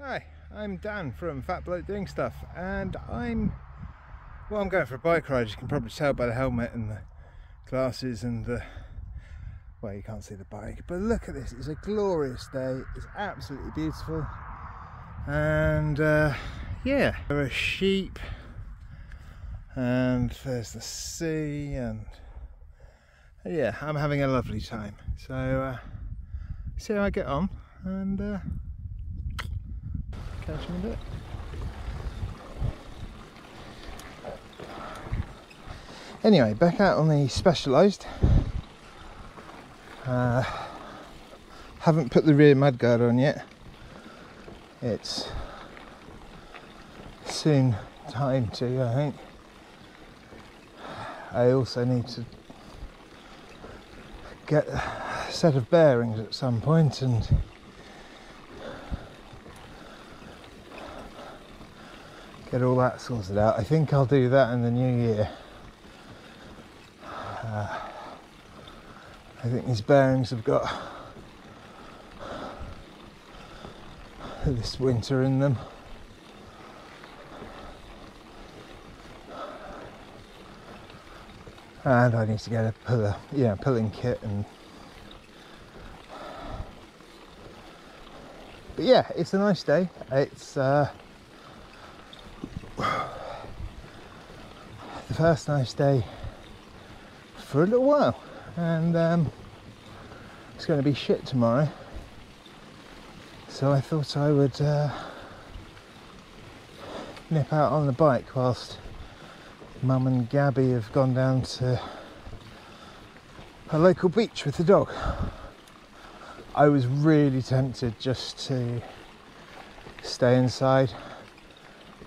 Hi, I'm Dan from Fat Bloke Doing Stuff, and I'm well. I'm going for a bike ride. You can probably tell by the helmet and the glasses and the well, you can't see the bike, but look at this. It's a glorious day. It's absolutely beautiful, and uh, yeah, there are sheep, and there's the sea, and yeah, I'm having a lovely time. So uh, see how I get on, and. Uh, catch. Anyway, back out on the Specialized. Uh, haven't put the rear mudguard on yet. It's soon time to, I think. I also need to get a set of bearings at some point and get all that sorted out. I think I'll do that in the new year. Uh, I think these bearings have got this winter in them. And I need to get a puller, yeah, pulling kit and but yeah, it's a nice day. It's uh, the first nice day for a little while, and um, it's going to be shit tomorrow. So I thought I would uh, nip out on the bike whilst Mum and Gabby have gone down to a local beach with the dog. I was really tempted just to stay inside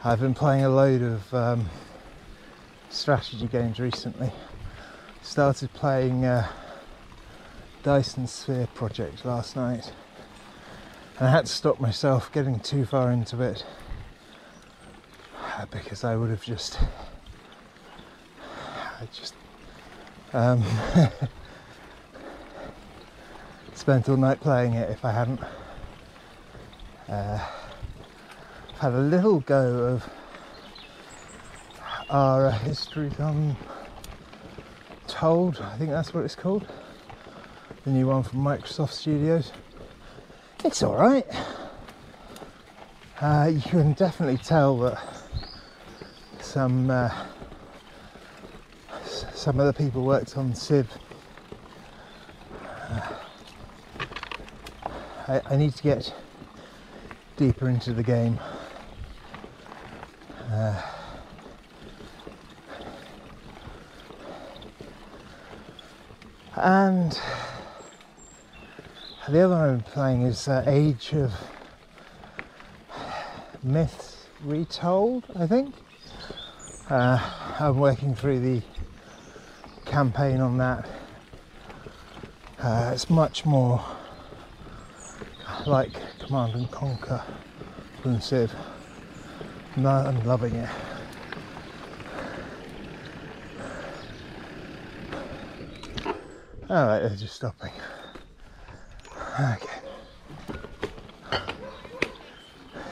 I've been playing a load of um, strategy games recently. Started playing uh, Dyson Sphere Project last night, and I had to stop myself getting too far into it uh, because I would have just, I just um, spent all night playing it if I hadn't. Uh, had a little go of Ara History Untold. I think that's what it's called. The new one from Microsoft Studios. It's all right. Uh, you can definitely tell that some uh, some of the people worked on Civ. Uh, I, I need to get deeper into the game. And the other one I'm playing is uh, Age of Myths Retold, I think. Uh, I'm working through the campaign on that. Uh, it's much more like Command and Conquer than Civ. No, I'm loving it. All right, they're just stopping. Okay.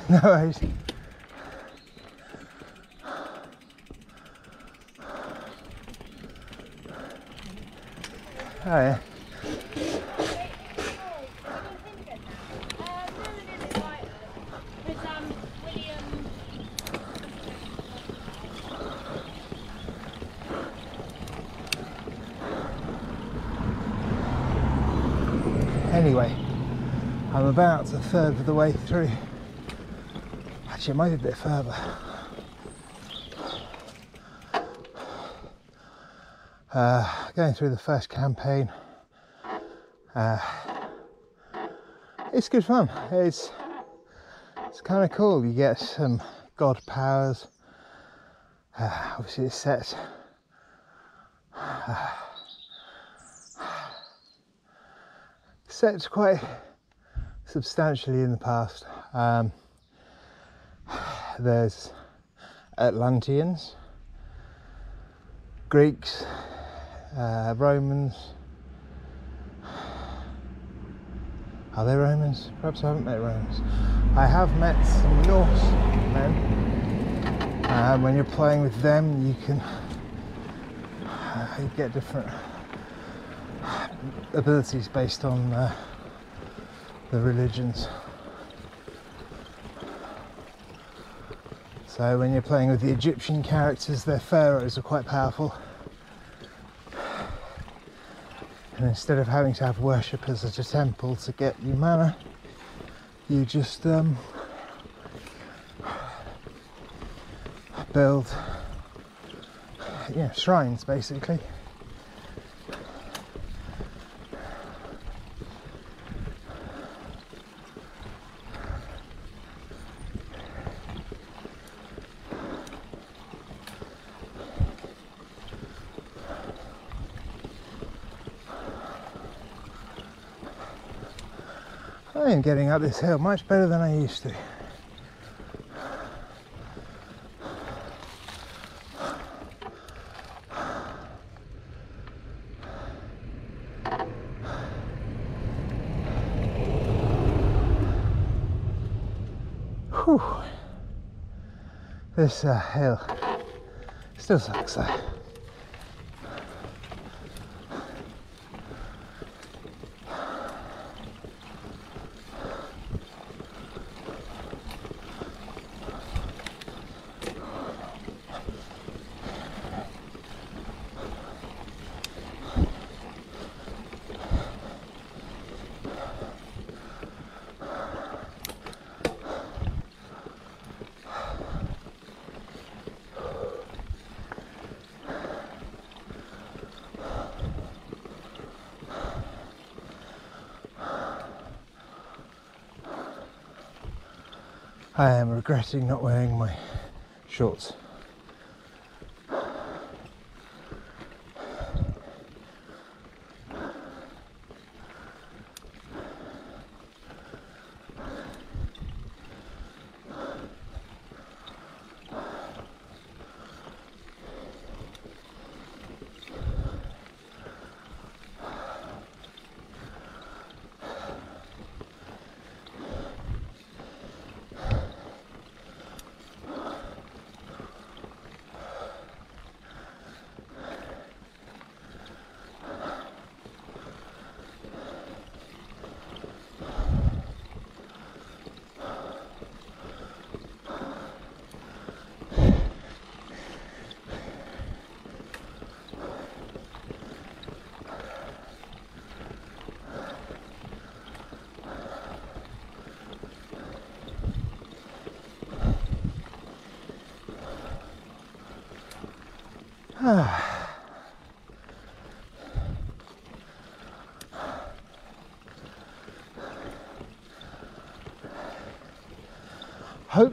No worries. Oh yeah. Anyway, I'm about a third of the way through. Actually, it might be a bit further. Uh, going through the first campaign. Uh, it's good fun. It's it's kind of cool. You get some god powers. Uh, obviously, it's set. Uh, set quite substantially in the past. Um, there's Atlanteans, Greeks, uh, Romans. Are they Romans? Perhaps I haven't met Romans. I have met some Norse men. And when you're playing with them, you can uh, you get different abilities based on uh, the religions. So when you're playing with the Egyptian characters, their pharaohs are quite powerful. And instead of having to have worshippers at a temple to get you mana, you just um, build yeah, shrines basically. Getting up this hill much better than I used to. Whew. This uh, hill still sucks though. I am regretting not wearing my shorts.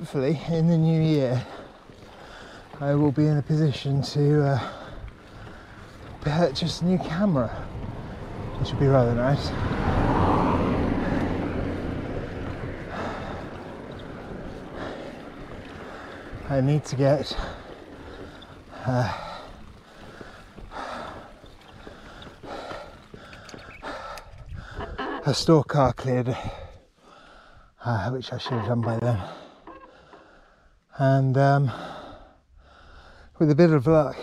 Hopefully, in the new year, I will be in a position to uh, purchase a new camera, which would be rather nice. I need to get uh, a store car cleared, uh, which I should have done by then. And um, with a bit of luck,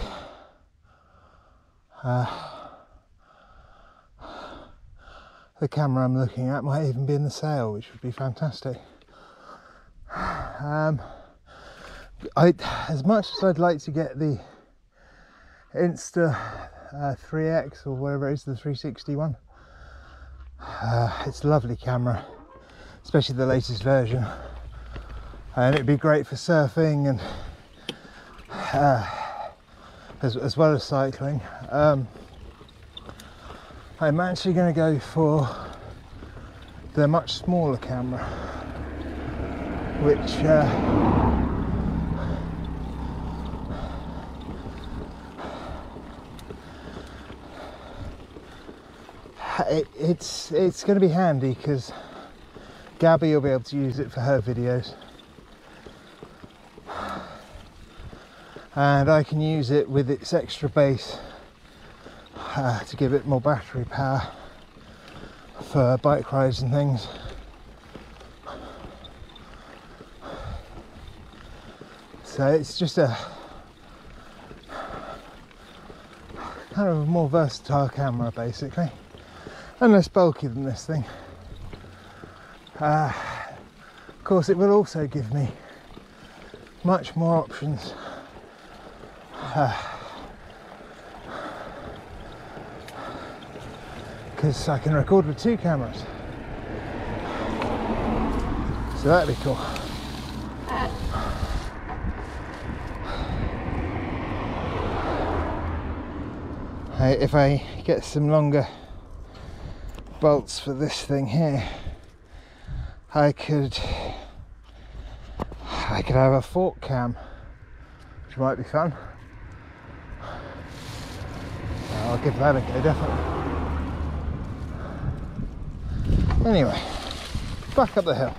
uh, the camera I'm looking at might even be in the sale, which would be fantastic. Um, I, as much as I'd like to get the Insta uh, 3X or whatever it is, the 361, uh, it's a lovely camera, especially the latest version, and it'd be great for surfing and uh, as, as, well as cycling. Um, I'm actually going to go for the much smaller camera, which uh, it, it's it's going to be handy because Gabby will be able to use it for her videos and I can use it with its extra base uh, to give it more battery power for bike rides and things So it's just a kind of a more versatile camera basically and less bulky than this thing. Uh, of course, it will also give me much more options. Because I can record with two cameras. So that'd be cool. if I get some longer bolts for this thing here, I could I could have a fork cam, which might be fun. I'll give that a go, definitely. Anyway, back up the hill.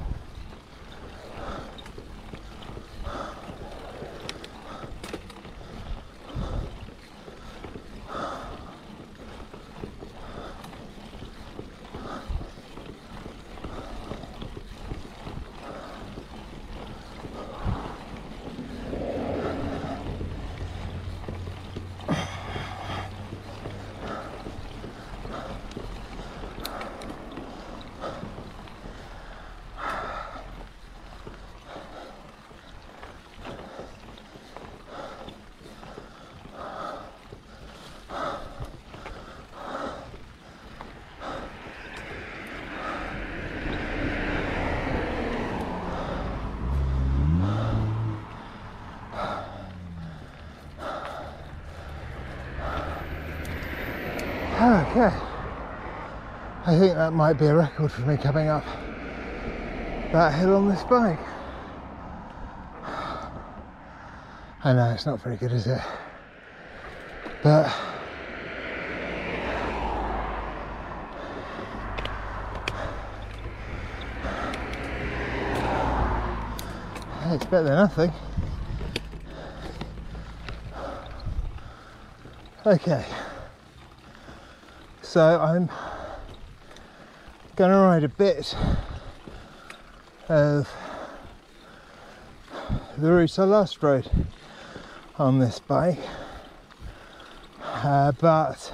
Okay. I think that might be a record for me coming up that hill on this bike. I know it's not very good, is it? But it's better than nothing. Okay. So I'm going to ride a bit of the route I last rode on this bike, uh, but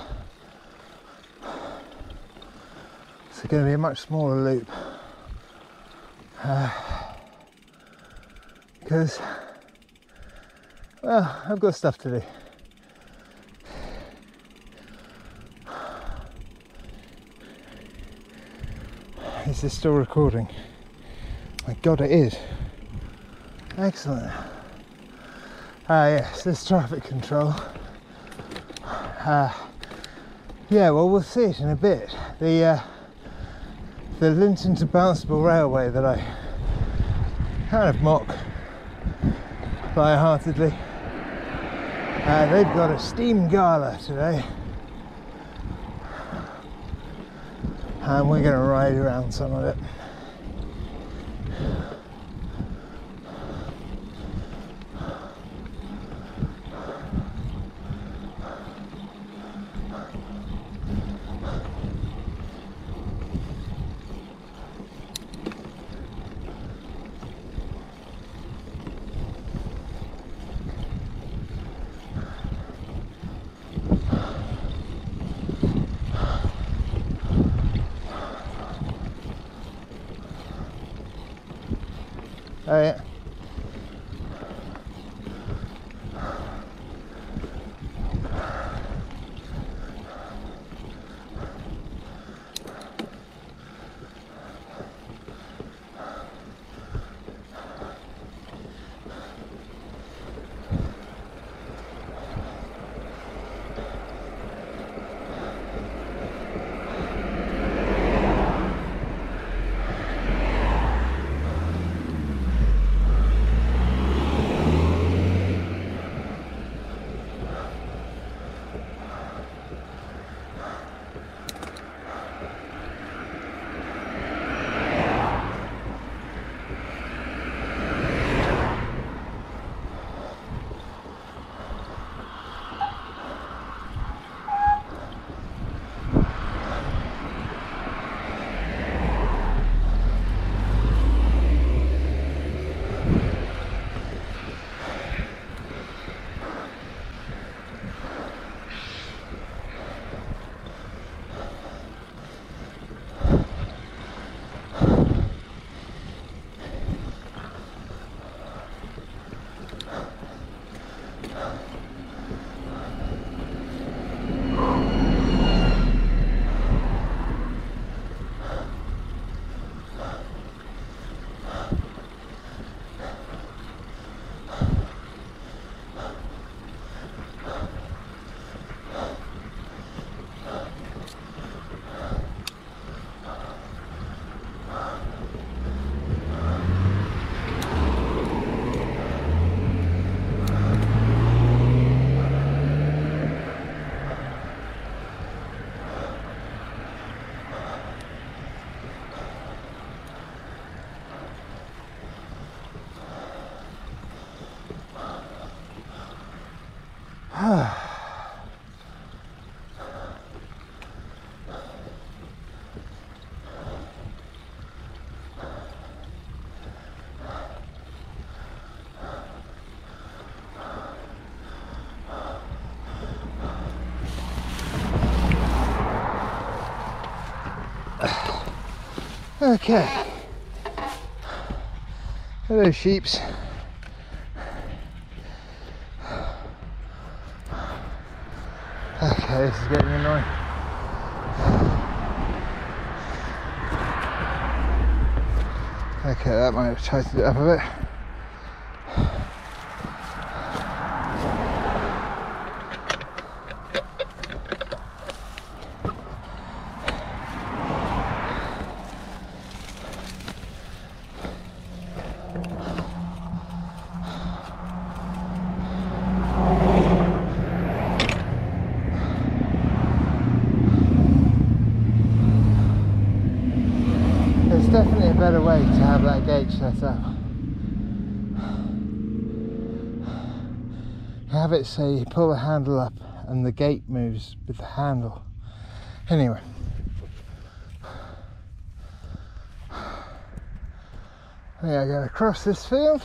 it's going to be a much smaller loop because, uh, well, I've got stuff to do. Is this still recording? My god, it is. Excellent. Ah, uh, yes, this traffic control. Uh, yeah, well, we'll see it in a bit. The uh, the Lynton to Barnstaple Railway that I kind of mock light-heartedly. Uh, they've got a steam gala today. And we're going to ride around some of it. Okay. Hello, sheeps. Okay, this is getting annoying. Okay, that might have tightened it up a bit. There's definitely a better way have set up. Have it so you pull the handle up and the gate moves with the handle. Anyway. Are going to cross this field.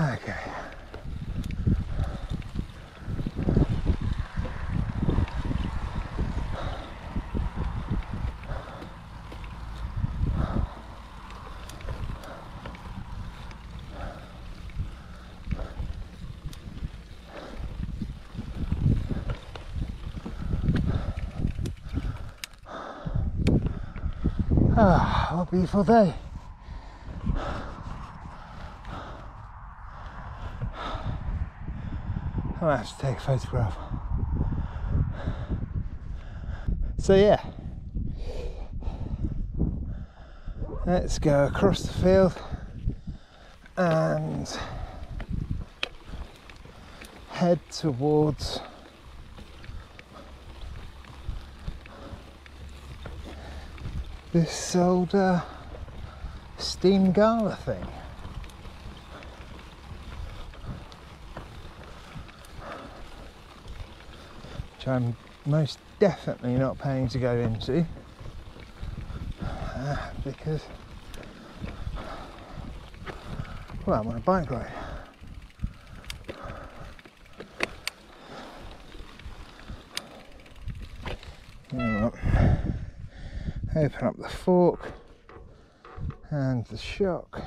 Okay. Ah, what a beautiful day. I'm gonna have to take a photograph. So yeah, let's go across the field and head towards this old uh, steam gala thing. which I'm most definitely not paying to go into uh, because well I'm on a bike ride. You know what? Open up the fork and the shock.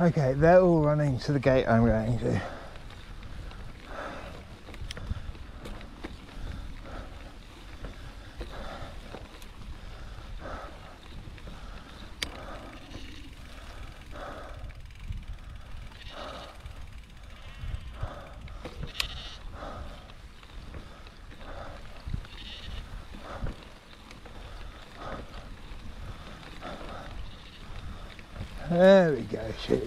Okay, they're all running to the gate I'm going to. There we go, sheep.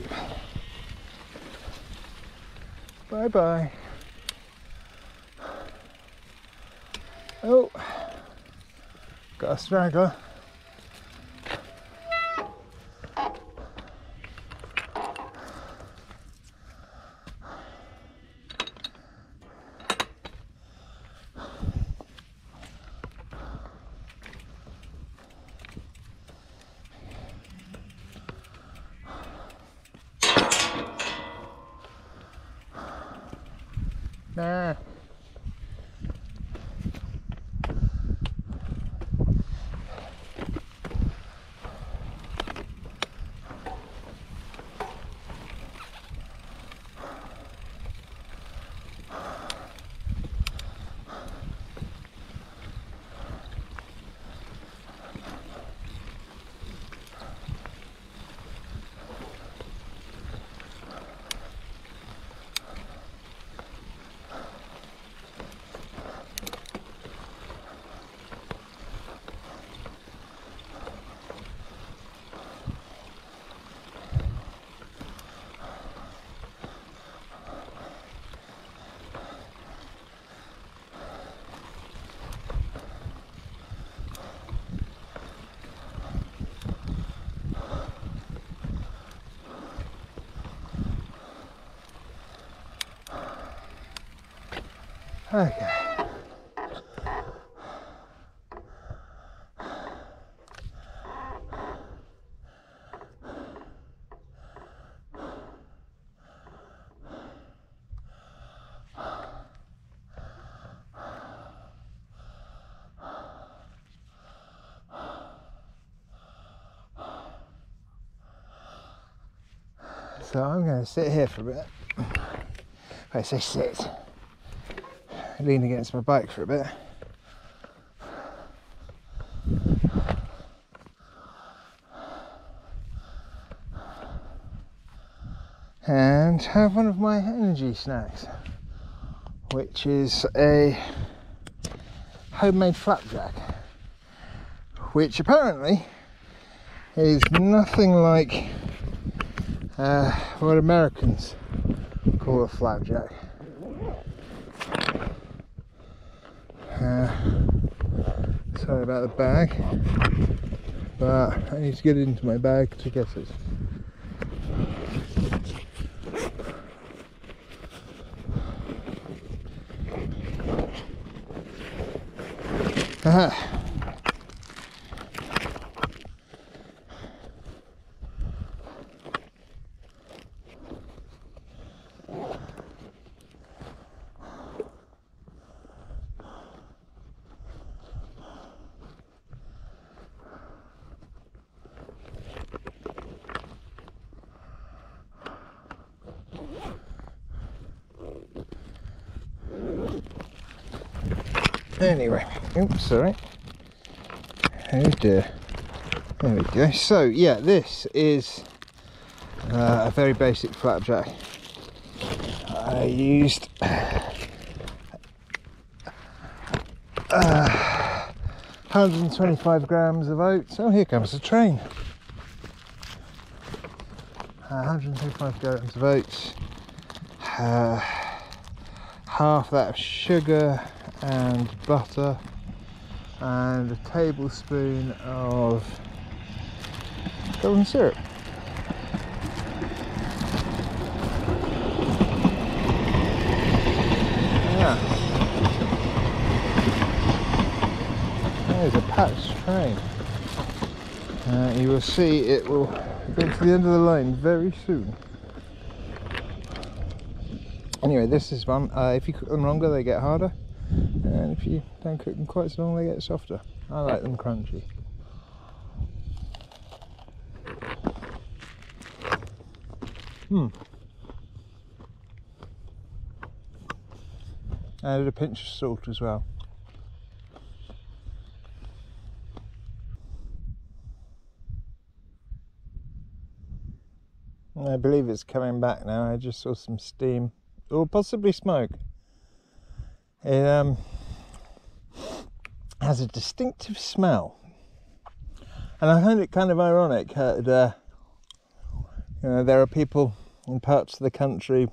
Bye bye. Oh, got a straggler. Okay. So I'm going to sit here for a bit. I say sit lean against my bike for a bit. And have one of my energy snacks, which is a homemade flapjack, which apparently is nothing like uh, what Americans call a flapjack. Uh, sorry about the bag, but I need to get it into my bag to get it. Anyway, oops, sorry. Oh dear. There we go. So, yeah, this is uh, a very basic flapjack. I used uh, 125 grams of oats. Oh, here comes the train. Uh, 125 grams of oats. Uh, half that of sugar and butter and a tablespoon of golden syrup. Yeah. There's a patched train. Uh, you will see it will go to the end of the line very soon. Anyway, this is one. Uh, if you cook them longer, they get harder and if you don't cook them quite so long they get softer. I like them crunchy. Hmm. Added a pinch of salt as well. I believe it's coming back now. I just saw some steam or possibly smoke. It um, has a distinctive smell. And I find it kind of ironic that uh, you know, there are people in parts of the country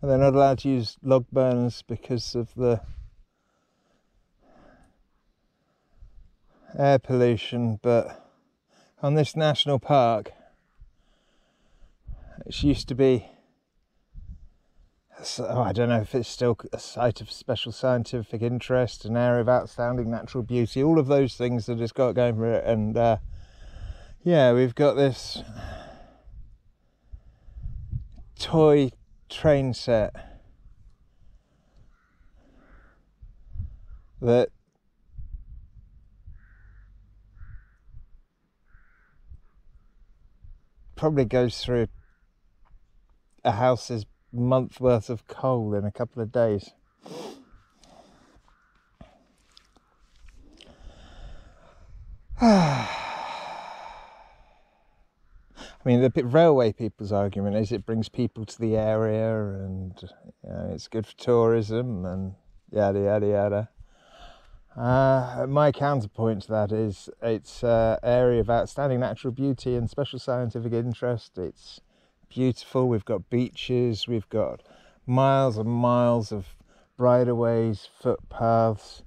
where they're not allowed to use log burners because of the air pollution, but on this national park, it used to be oh, I don't know if it's still a site of special scientific interest, an area of outstanding natural beauty, all of those things that it's got going for it. And uh, yeah, we've got this toy train set that probably goes through a house's month worth of coal in a couple of days. I mean, the railway people's argument is it brings people to the area and you know, it's good for tourism and yada yada yada. Uh, my counterpoint to that is it's an area of outstanding natural beauty and special scientific interest. It's beautiful. We've got beaches, we've got miles and miles of bridleways, footpaths,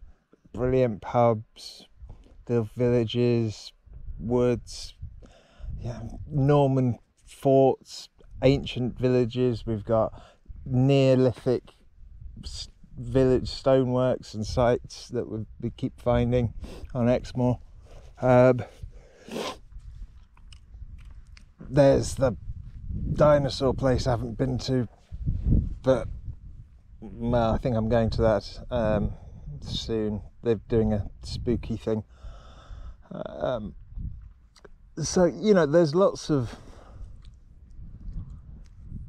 brilliant pubs, the villages, woods, yeah, Norman forts, ancient villages. We've got Neolithic village stoneworks and sites that we, we keep finding on Exmoor. Um, there's the dinosaur place I haven't been to, but well, I think I'm going to that um, soon. They're doing a spooky thing. Um, so you know, there's lots of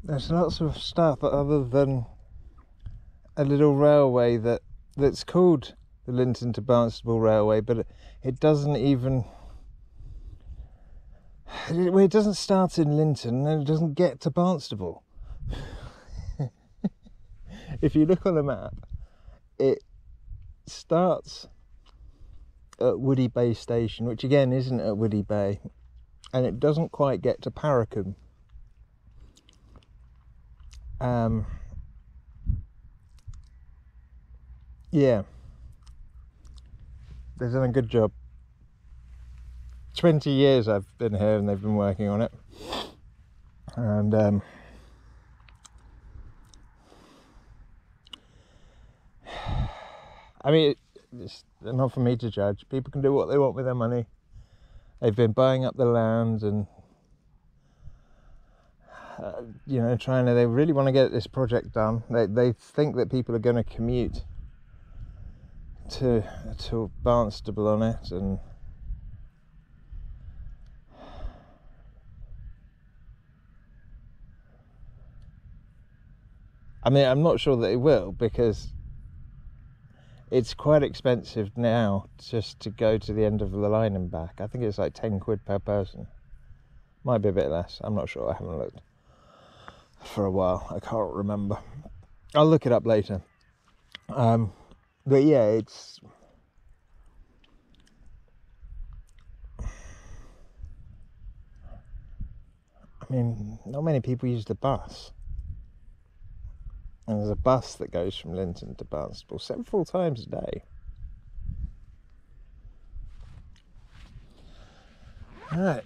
there's lots of stuff other than a little railway that that's called the Lynton to Barnstaple Railway, but it, it doesn't even it, it doesn't start in Lynton and it doesn't get to Barnstaple. if you look on the map, it starts at Woody Bay Station, which again isn't at Woody Bay, and it doesn't quite get to Parracombe. Um, yeah, they've done a good job. 20 years I've been here and they've been working on it. And um, I mean, it's not for me to judge. People can do what they want with their money. They've been buying up the land and, uh, you know, trying to, they really want to get this project done. They, they think that people are going to commute to, to Barnstaple on it and I mean, I'm not sure that it will because it's quite expensive now just to go to the end of the line and back. I think it's like 10 quid per person. Might be a bit less. I'm not sure. I haven't looked for a while. I can't remember. I'll look it up later. Um, but yeah, it's. I mean, not many people use the bus. And there's a bus that goes from Lynton to Barnstaple several times a day. All right.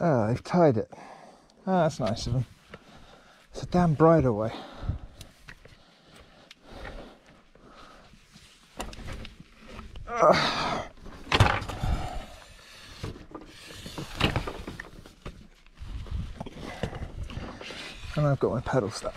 Oh, they've tied it. Oh, that's nice of him. It's a damn bridleway. and I've got my pedal stuck.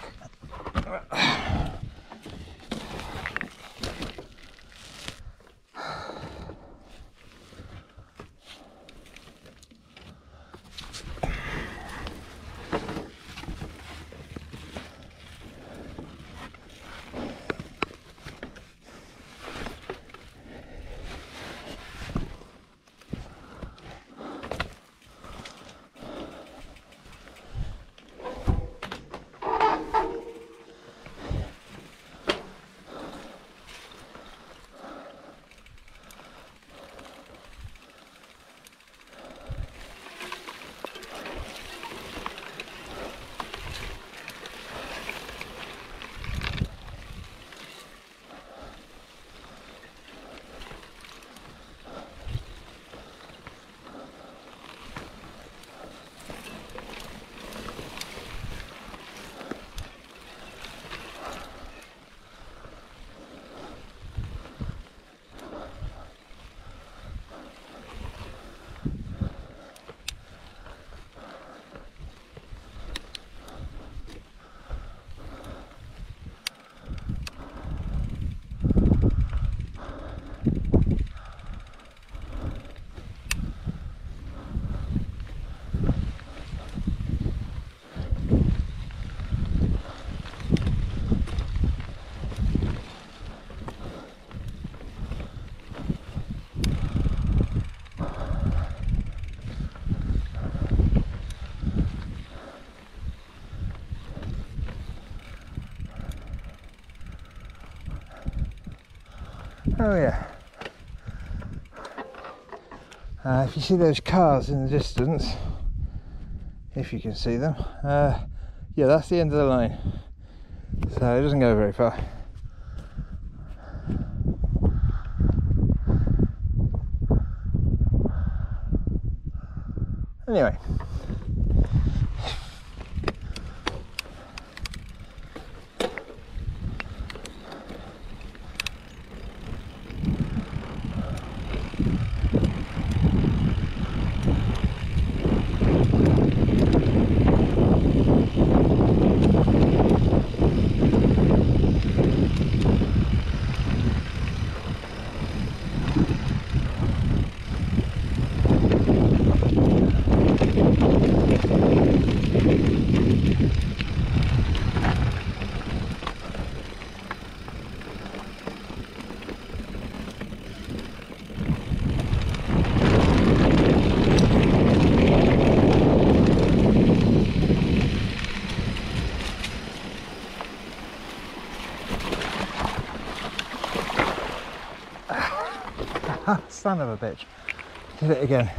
Oh yeah. Uh, if you see those cars in the distance, if you can see them, uh, yeah, that's the end of the line. So it doesn't go very far. Anyway. Son of a bitch. Did it again.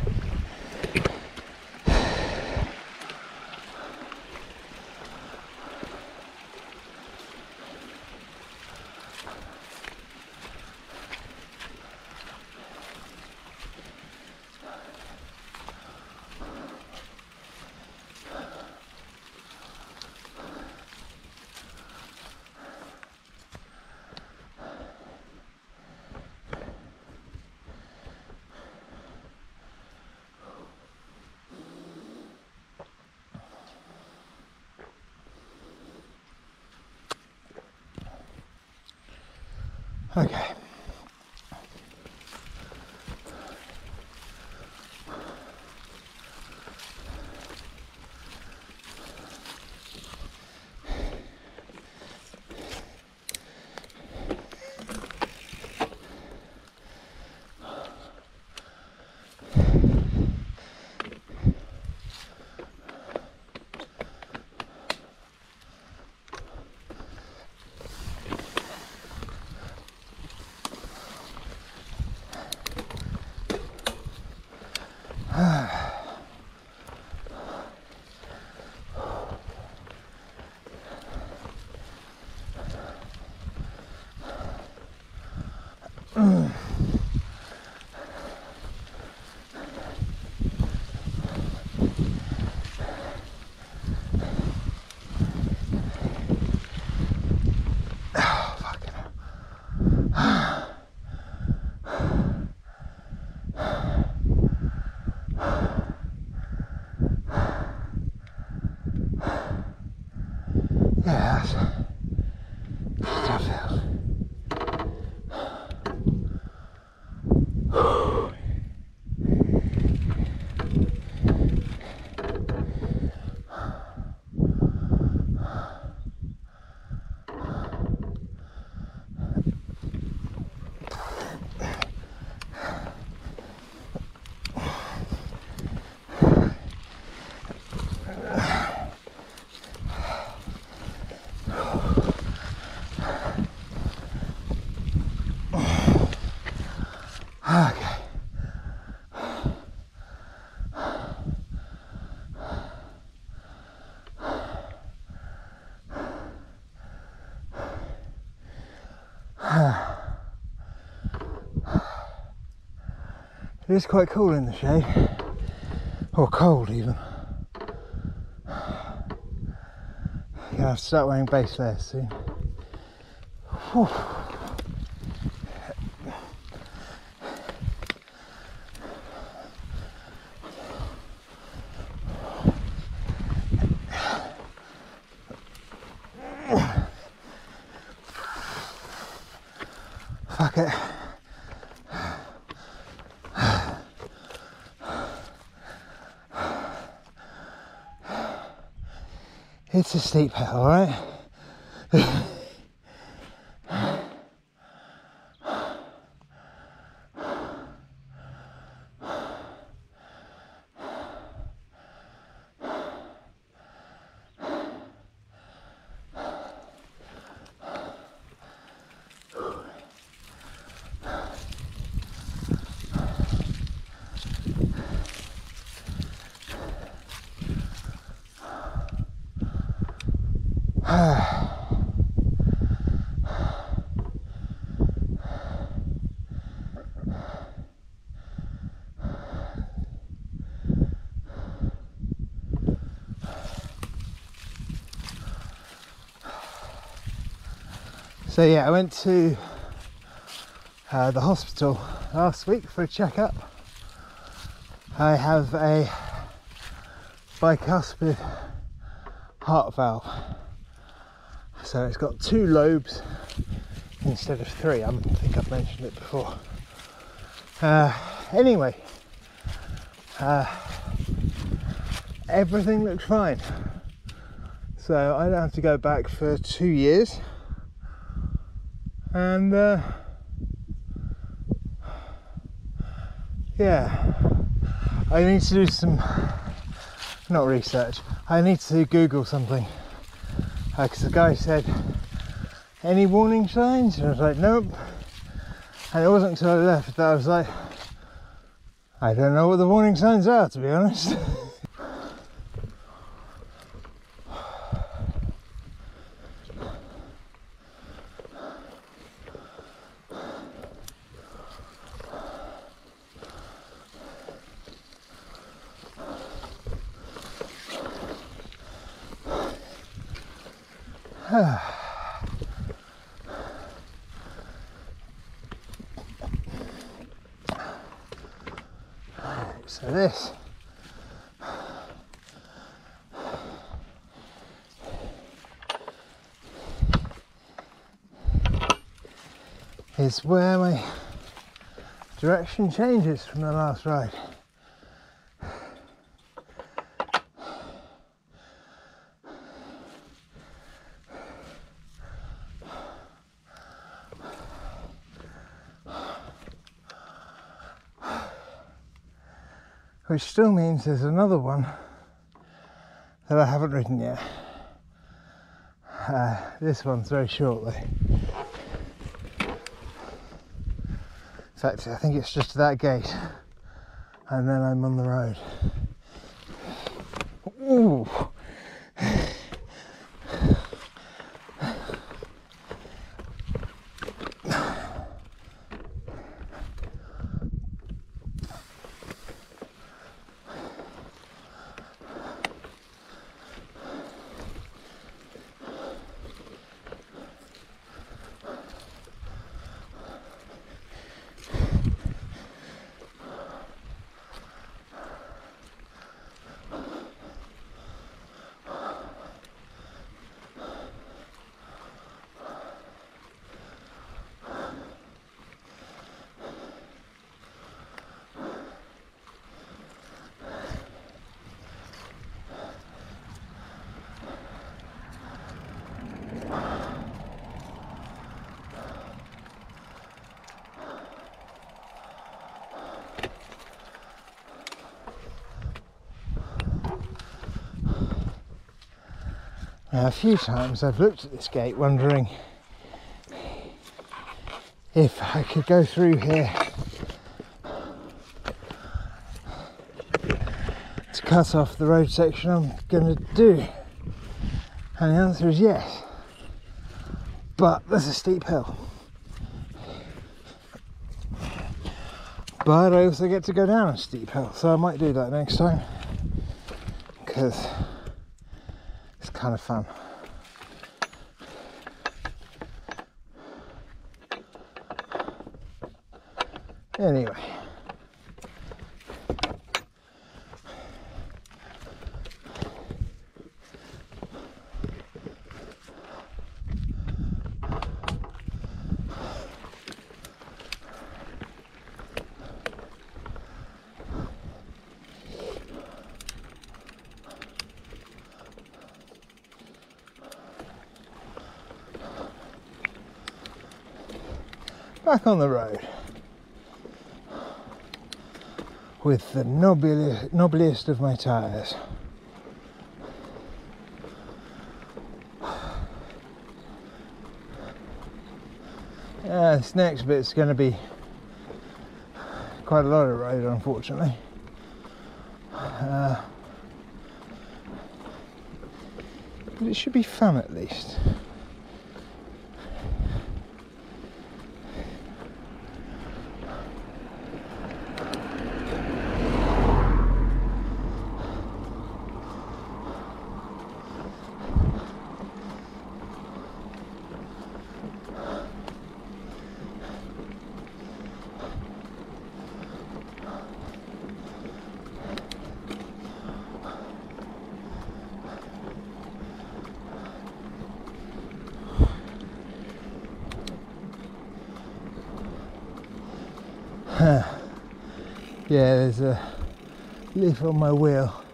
It is quite cool in the shade, or cold even. Gonna have to start wearing base layers soon. Whew. Fuck it. It's a steep hill, alright? So yeah, I went to uh, the hospital last week for a checkup. I have a bicuspid heart valve, so it's got two lobes instead of three. I think I've mentioned it before. Uh, anyway, uh, everything looks fine, so I don't have to go back for two years and uh, yeah, I need to do some not research. I need to Google something because uh, the guy said any warning signs, and I was like, nope. And it wasn't until I left that I was like, I don't know what the warning signs are, to be honest. so this is where my direction changes from the last ride. Which still means there's another one that I haven't ridden yet. Uh, this one's very shortly. In fact, I think it's just that gate, and then I'm on the road. Now, a few times I've looked at this gate wondering if I could go through here to cut off the road section I'm going to do. And the answer is yes. But there's a steep hill. But I also get to go down a steep hill, so I might do that next time. Because kind of fun. Anyway. Back on the road with the nobly, nobliest of my tyres. Yeah, this next bit's going to be quite a lot of road, unfortunately. Uh, but it should be fun at least. yeah, there's a leaf on my wheel.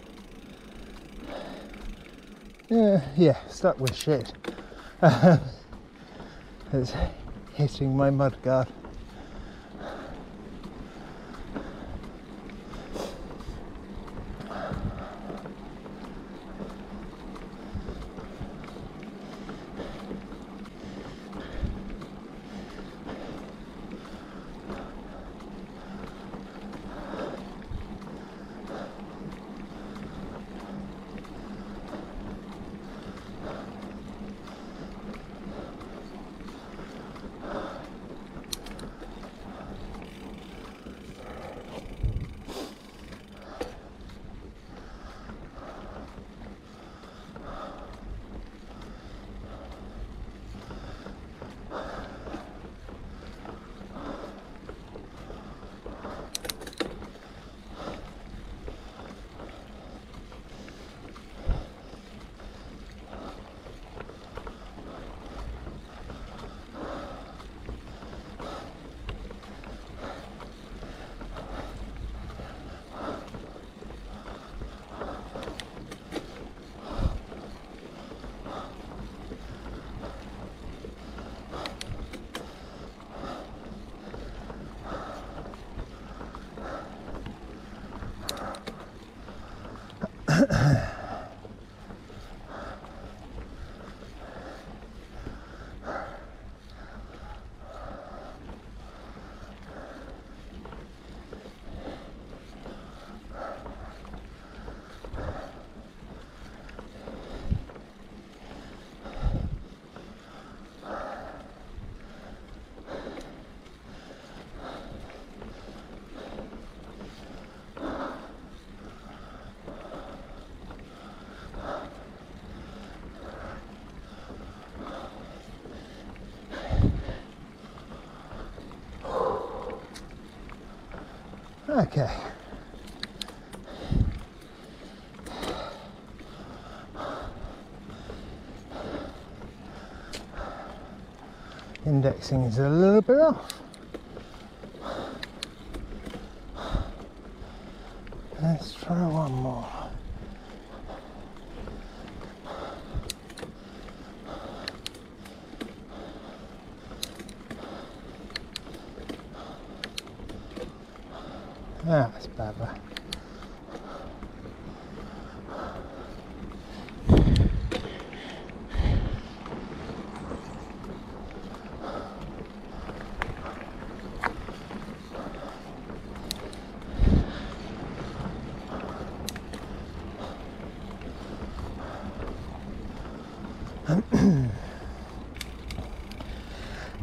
Yeah, yeah, stuck with shit. it's hitting my mudguard. Okay. Indexing is a little bit off. Let's try one more. Ah, that's better.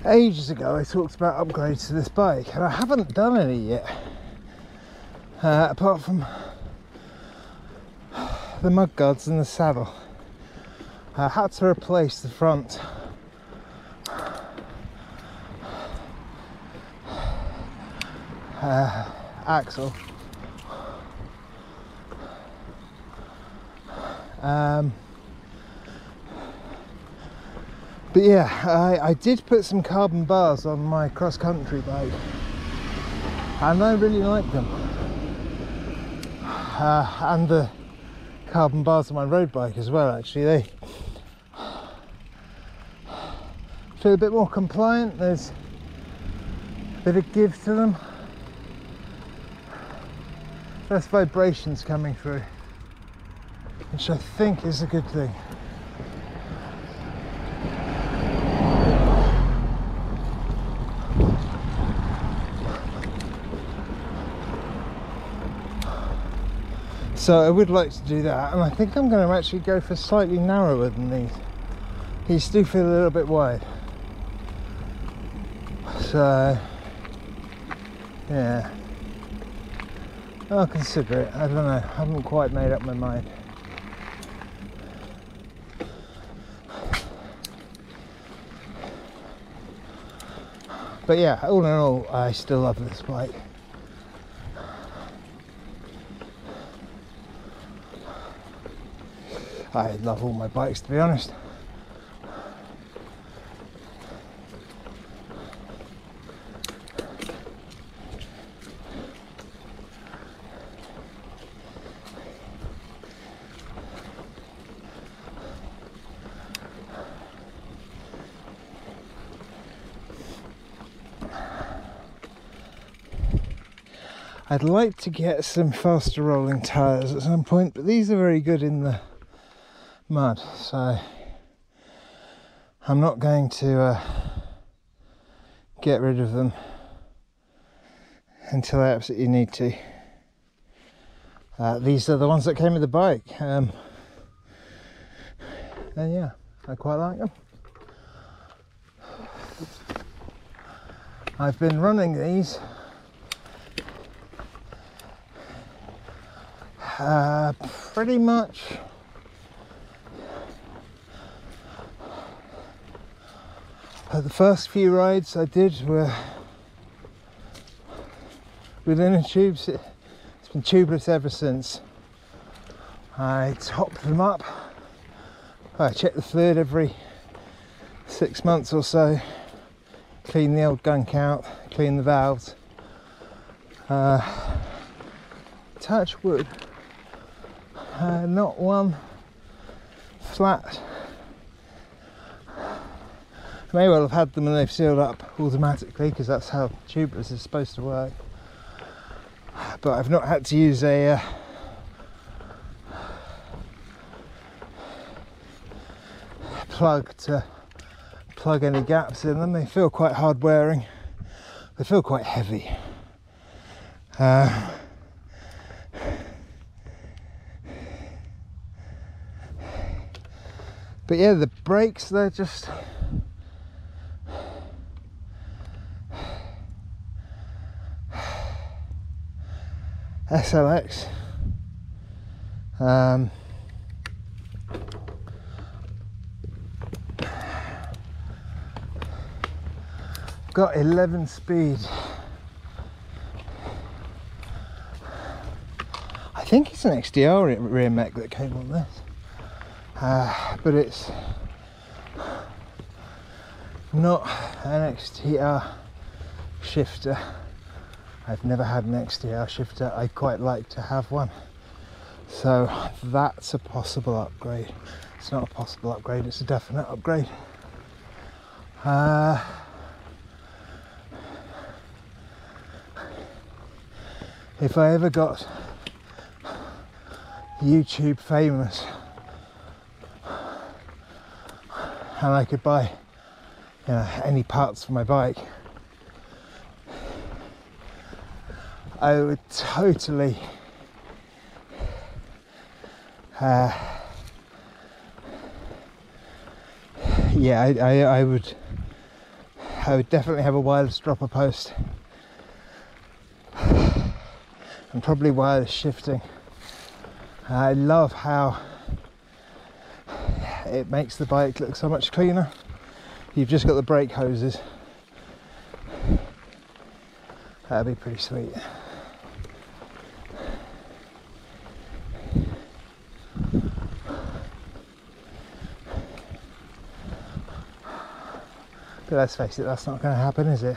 Ages ago, I talked about upgrades to this bike, and I haven't done any yet. uh, apart from the mud guards in the saddle. I had to replace the front uh, axle. Um, but yeah, I, I did put some carbon bars on my cross country bike and I really like them. Uh, and the carbon bars on my road bike as well, actually. They feel a bit more compliant, there's a bit of give to them. Less vibrations coming through, which I think is a good thing. So I would like to do that, and I think I'm going to actually go for slightly narrower than these. These do feel a little bit wide. So, yeah. I'll consider it. I don't know. I haven't quite made up my mind. But yeah, all in all, I still love this bike. I love all my bikes to be honest. I'd like to get some faster rolling tyres at some point, but these are very good in the mud, so I'm not going to uh, get rid of them until I absolutely need to. Uh, these are the ones that came with the bike, um, and yeah, I quite like them. I've been running these uh, pretty much the first few rides I did were within a tubes. It's been tubeless ever since. I top them up. I check the fluid every six months or so. Clean the old gunk out, clean the valves. Uh, touch wood. Uh, not one flat may well have had them and they've sealed up automatically because that's how tubeless is supposed to work. But I've not had to use a uh, plug to plug any gaps in them. They feel quite hard wearing. They feel quite heavy. Uh, but yeah, the brakes, they're just SLX. Um, got 11 speed. I think it's an XTR rear mech that came on this, uh, but it's not an XTR shifter. I've never had an XTR shifter. I quite like to have one. So that's a possible upgrade. It's not a possible upgrade, it's a definite upgrade. Uh, if I ever got YouTube famous and I could buy you know, any parts for my bike, I would totally uh, yeah I, I, I, would I would definitely have a wireless dropper post and probably wireless shifting. I love how it makes the bike look so much cleaner. You've just got the brake hoses. That'd be pretty sweet. But let's face it, that's not going to happen, is it?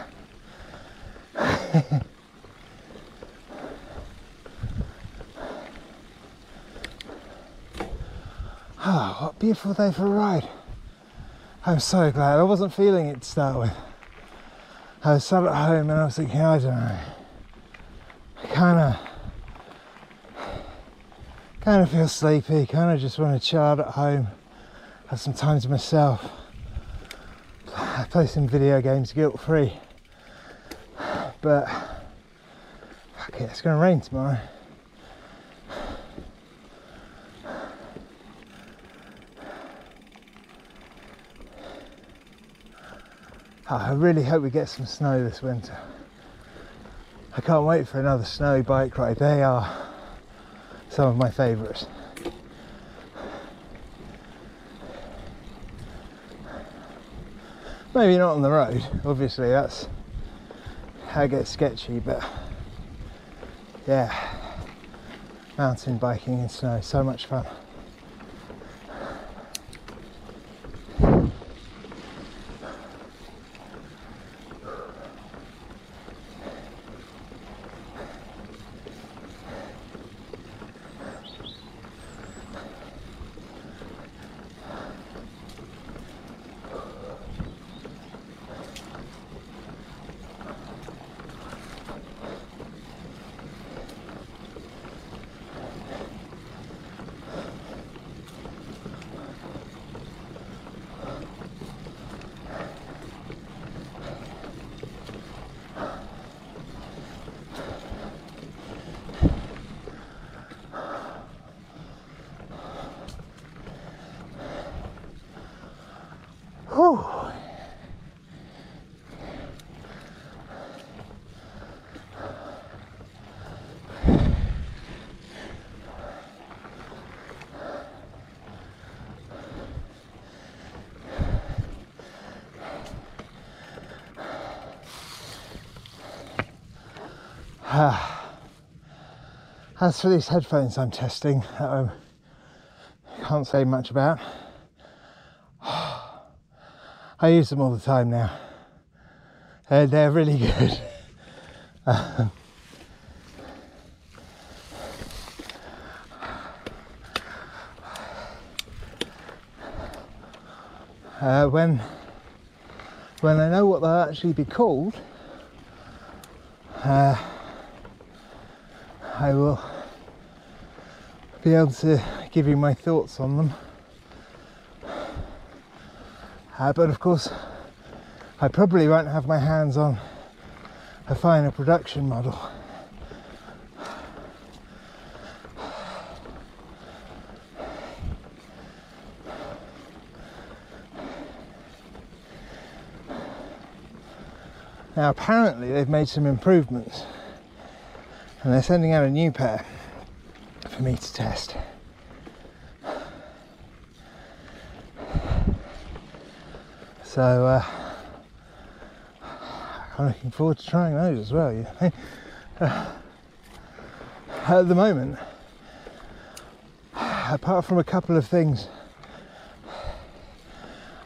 oh, what a beautiful day for a ride. I'm so glad. I wasn't feeling it to start with. I was sat at home and I was thinking, I don't know. I kind of, kind of feel sleepy. Kind of just want to chill out at home, have some time to myself. Play some video games guilt free. But fuck it, it's going to rain tomorrow. Ah, I really hope we get some snow this winter. I can't wait for another snowy bike ride. They are some of my favourites. Maybe not on the road, obviously, that's how it gets sketchy, but yeah, mountain biking in snow, so much fun. As for these headphones I'm testing, I can't say much about. I use them all the time now. And they're really good. Um, uh, when when I know what they'll actually be called, uh, I will be able to give you my thoughts on them. Uh, but of course, I probably won't have my hands on a final production model. Now, apparently, they've made some improvements and they're sending out a new pair for me to test. So uh, I'm looking forward to trying those as well. At the moment, apart from a couple of things,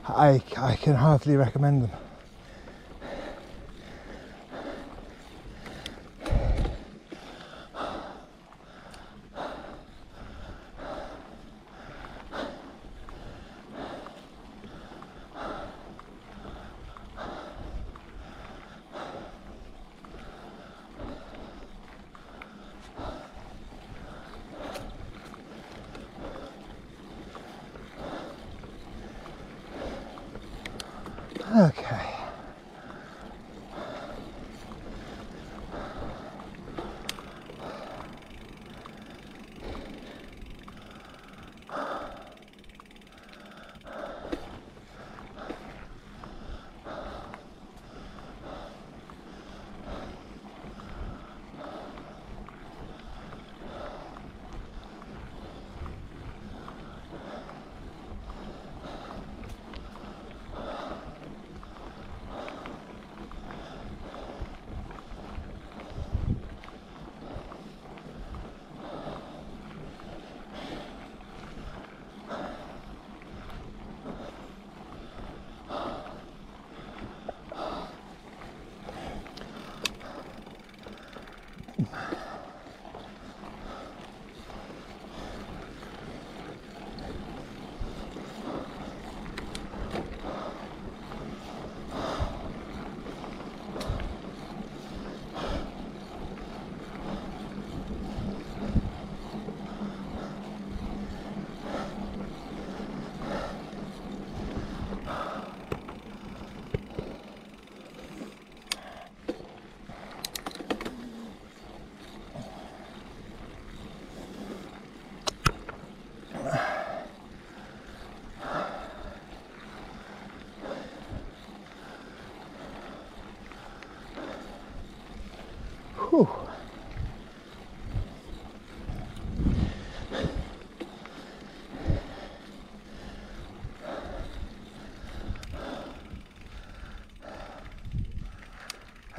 I, I can hardly recommend them. Okay.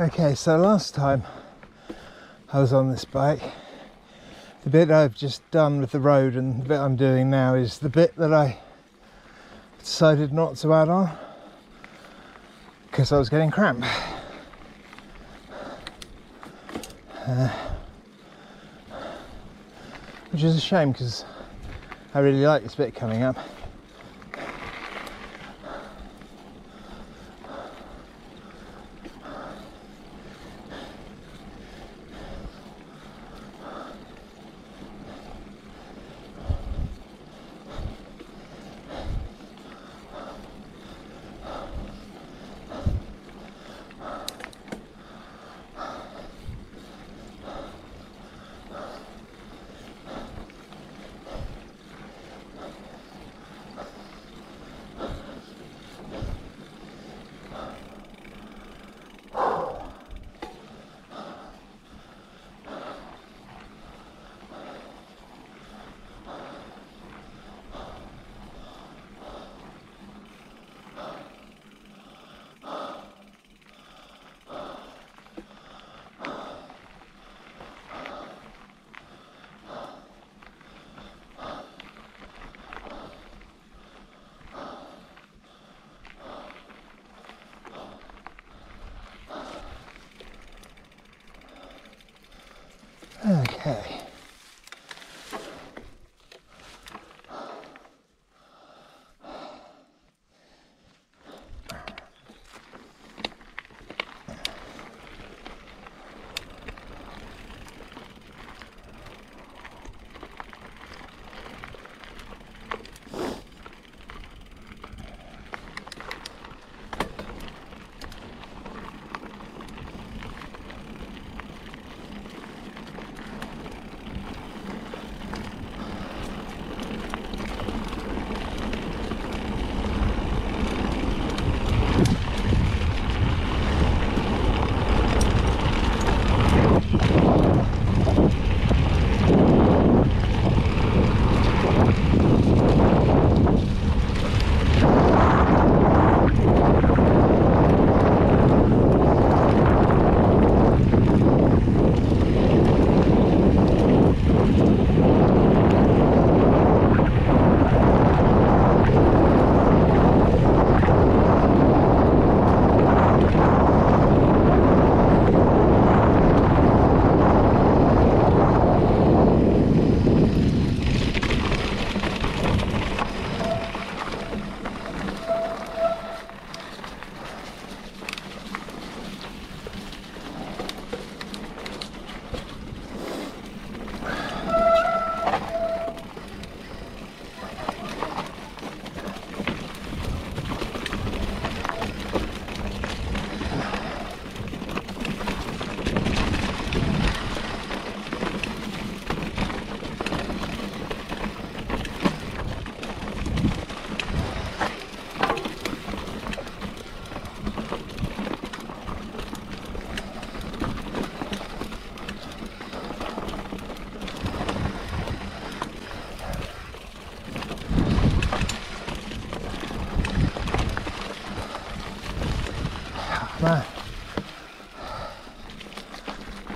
Okay, so last time I was on this bike, the bit I've just done with the road and the bit I'm doing now is the bit that I decided not to add on because I was getting cramp. Uh, which is a shame because I really like this bit coming up.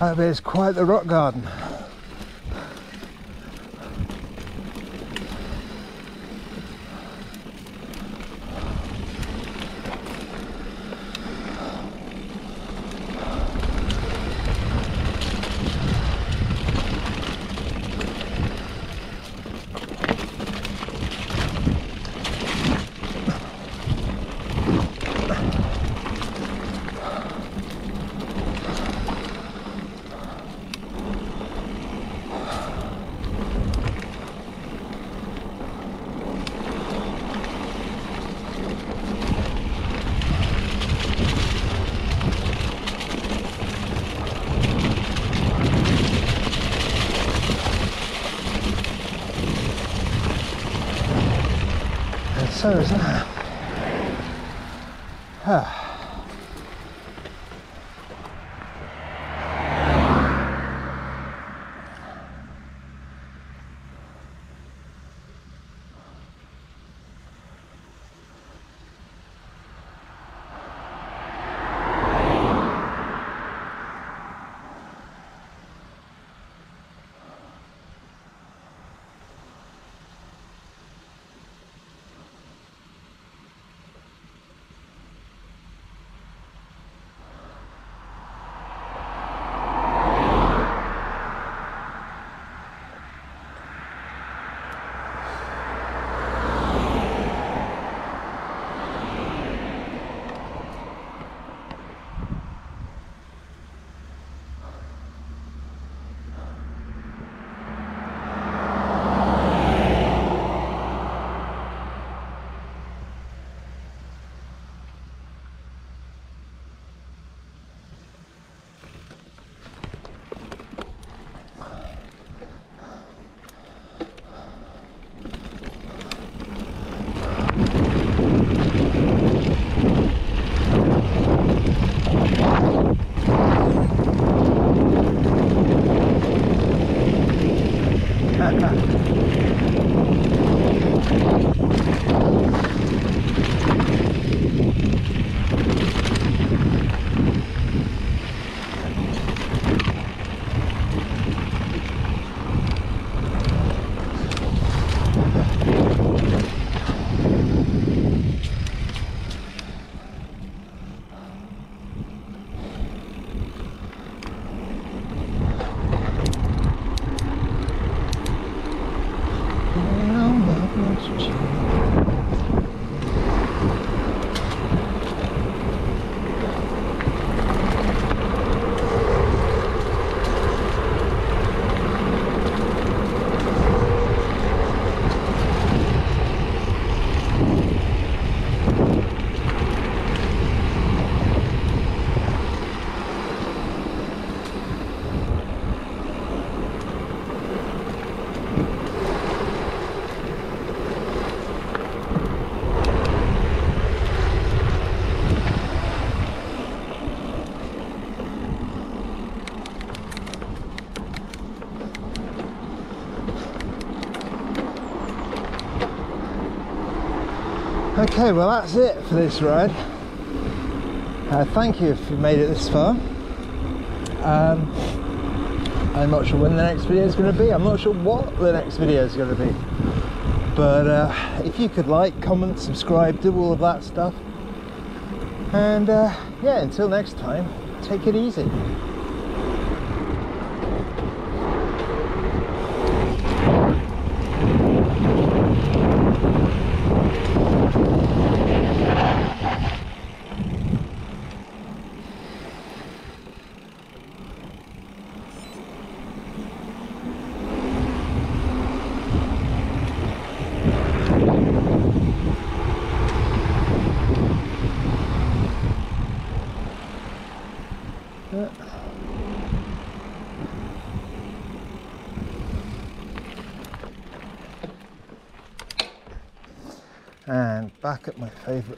Uh, bit is quite the rock garden. And so is Okay, well that's it for this ride. Uh, thank you if you made it this far. Um, I'm not sure when the next video is going to be. I'm not sure what the next video is going to be. But uh, if you could like, comment, subscribe, do all of that stuff. And uh, yeah, until next time, take it easy. and back at my favourite.